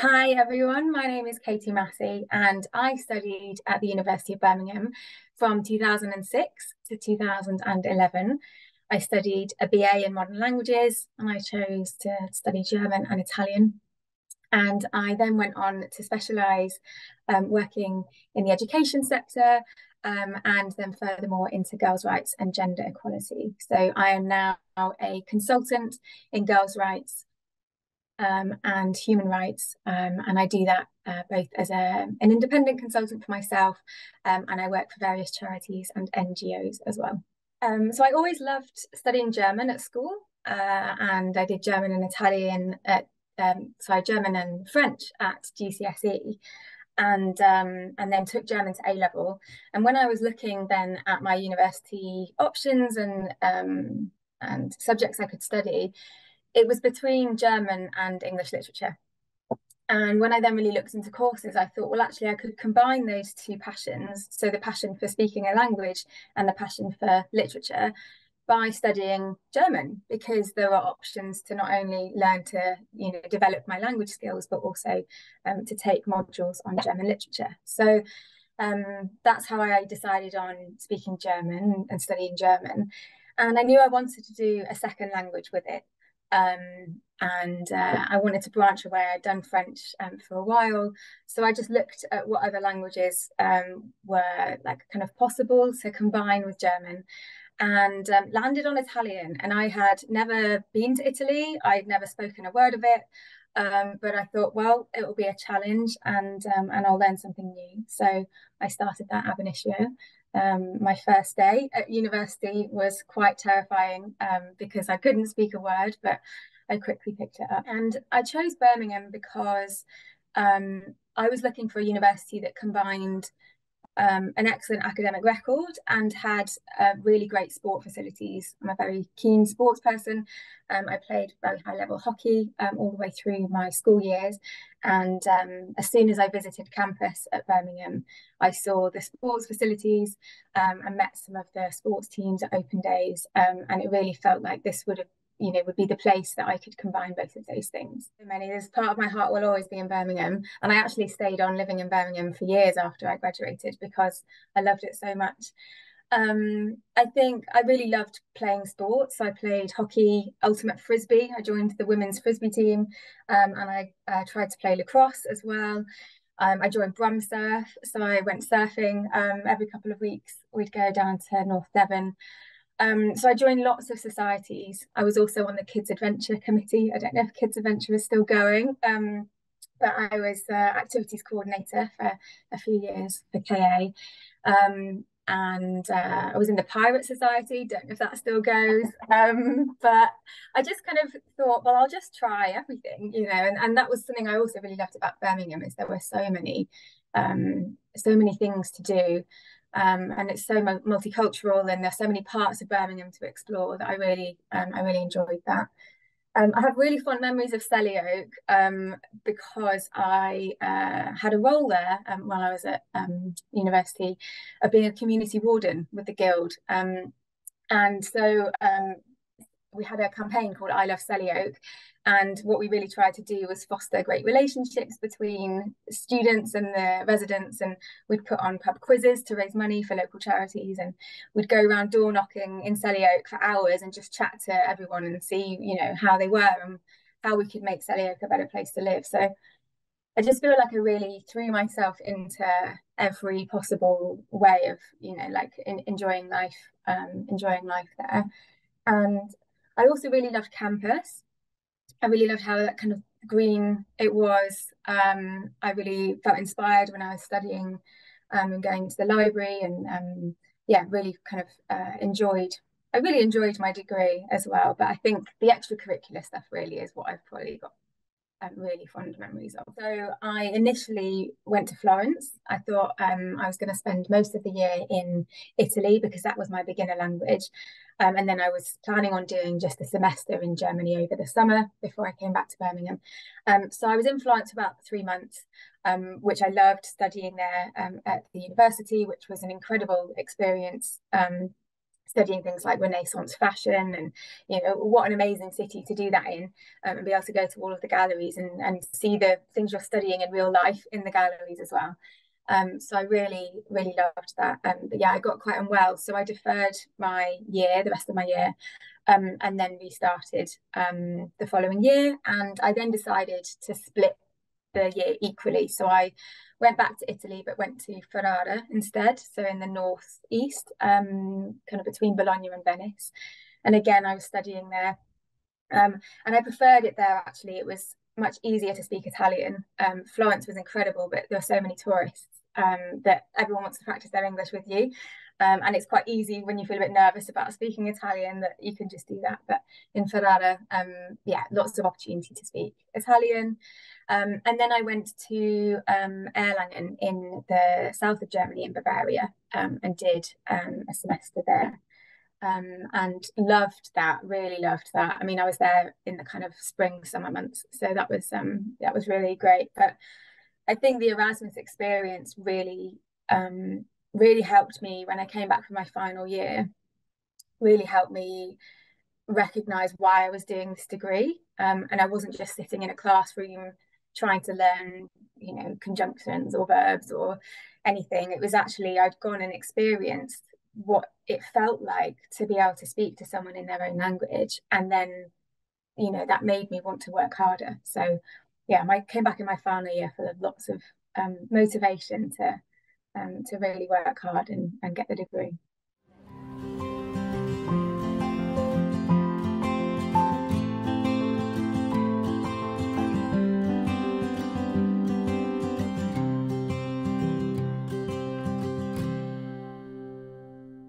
Hi everyone, my name is Katy Massey and I studied at the University of Birmingham from 2006 to 2011. I studied a BA in modern languages and I chose to study German and Italian. And I then went on to specialise um, working in the education sector um, and then furthermore into girls' rights and gender equality. So I am now a consultant in girls' rights um, and human rights. Um, and I do that uh, both as a, an independent consultant for myself um, and I work for various charities and NGOs as well. Um, so I always loved studying German at school uh, and I did German and Italian at, um, sorry, German and French at GCSE and um, and then took German to A level. And when I was looking then at my university options and um, and subjects I could study, it was between German and English literature. And when I then really looked into courses, I thought, well, actually, I could combine those two passions. So the passion for speaking a language and the passion for literature by studying German, because there are options to not only learn to, you know, develop my language skills, but also um, to take modules on German literature. So um, that's how I decided on speaking German and studying German. And I knew I wanted to do a second language with it. Um, and uh, I wanted to branch away. I'd done French um, for a while, so I just looked at what other languages um, were like kind of possible to combine with German, and um, landed on Italian. And I had never been to Italy. I'd never spoken a word of it, um, but I thought, well, it will be a challenge, and um, and I'll learn something new. So I started that ab initio, um, my first day at university was quite terrifying um, because I couldn't speak a word, but I quickly picked it up. And I chose Birmingham because um, I was looking for a university that combined um, an excellent academic record and had uh, really great sport facilities. I'm a very keen sports person. Um, I played very high level hockey um, all the way through my school years. And um, as soon as I visited campus at Birmingham, I saw the sports facilities um, and met some of the sports teams at open days. Um, and it really felt like this would have you know would be the place that I could combine both of those things. So many, this part of my heart will always be in Birmingham, and I actually stayed on living in Birmingham for years after I graduated because I loved it so much. Um, I think I really loved playing sports. I played hockey, ultimate frisbee. I joined the women's frisbee team, um, and I uh, tried to play lacrosse as well. Um, I joined Brumsurf, so I went surfing um, every couple of weeks. We'd go down to North Devon. Um, so I joined lots of societies. I was also on the Kids Adventure Committee. I don't know if Kids Adventure is still going, um, but I was uh, activities coordinator for a few years for KA. Um, and uh, I was in the Pirate Society. Don't know if that still goes, um, but I just kind of thought, well, I'll just try everything, you know. And, and that was something I also really loved about Birmingham is there were so many, um, so many things to do um, and it's so multicultural and there's so many parts of Birmingham to explore that I really um, I really enjoyed that. Um, I have really fond memories of Selly Oak um, because I uh, had a role there um, while I was at um, university of being a community warden with the guild. and so we had a campaign called I Love Selly Oak, and what we really tried to do was foster great relationships between students and the residents. And we'd put on pub quizzes to raise money for local charities. And we'd go around door knocking in Selly Oak for hours and just chat to everyone and see, you know, how they were and how we could make Selly Oak a better place to live. So I just feel like I really threw myself into every possible way of, you know, like in, enjoying life, um, enjoying life there. And I also really loved campus. I really loved how that kind of green it was. Um, I really felt inspired when I was studying um, and going to the library, and um, yeah, really kind of uh, enjoyed. I really enjoyed my degree as well, but I think the extracurricular stuff really is what I've probably got um, really fond memories of. So I initially went to Florence. I thought um, I was going to spend most of the year in Italy because that was my beginner language. Um, and then I was planning on doing just a semester in Germany over the summer before I came back to Birmingham. Um, so I was in Florence for about three months, um, which I loved studying there um, at the university, which was an incredible experience studying things like Renaissance fashion and you know what an amazing city to do that in um, and be able to go to all of the galleries and, and see the things you're studying in real life in the galleries as well. Um, so I really, really loved that. Um, but yeah, I got quite unwell, so I deferred my year, the rest of my year, um, and then restarted um, the following year. And I then decided to split the year equally. So I went back to Italy, but went to Ferrara instead, so in the northeast, um, kind of between Bologna and Venice. And again, I was studying there, um, and I preferred it there. Actually, it was much easier to speak Italian. Um, Florence was incredible, but there were so many tourists um, that everyone wants to practice their English with you. Um, and it's quite easy when you feel a bit nervous about speaking Italian that you can just do that. But in Ferrara, um, yeah, lots of opportunity to speak Italian. Um, and then I went to um, Erlangen in the south of Germany in Bavaria um, and did um, a semester there. And loved that, really loved that. I mean, I was there in the kind of spring, summer months, so that was that was really great. But I think the Erasmus experience really um, really helped me when I came back from my final year. Really helped me recognize why I was doing this degree, um, and I wasn't just sitting in a classroom trying to learn, you know, conjunctions or verbs or anything. It was actually I'd gone and experienced what it felt like to be able to speak to someone in their own language. And then, you know, that made me want to work harder. So yeah, I came back in my final year of lots of um, motivation to um, to really work hard and, and get the degree.